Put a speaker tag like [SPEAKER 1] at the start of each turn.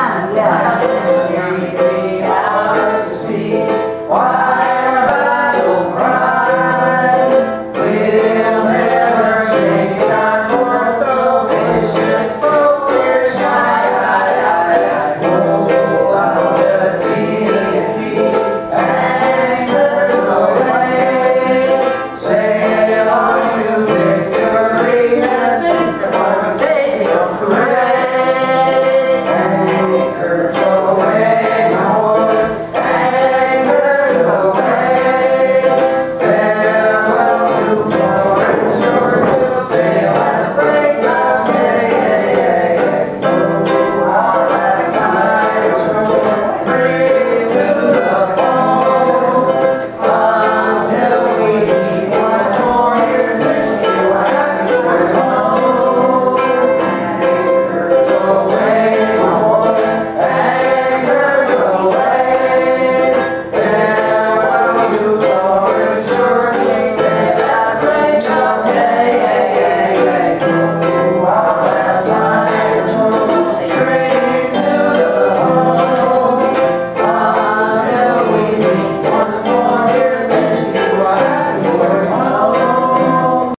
[SPEAKER 1] Yeah.